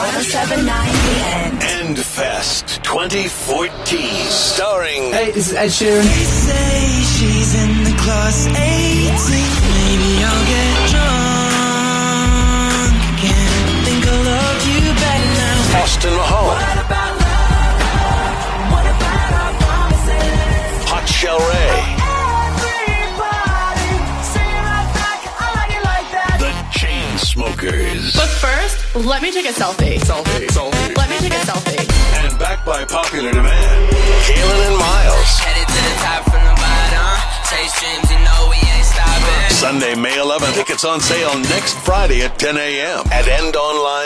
1079 The End. Endfest 2014. Starring Hey, this is Ed Sheeran. say she's in the class Chainsmokers. But first, let me take a selfie. Selfie, selfie. Let me take a selfie. And backed by popular demand, Kalin and Myles. Headed to the top from the bottom. Chase dreams, you know we ain't stopping. Sunday, May 11th. Tickets on sale next Friday at 10 a.m. at endonline.com.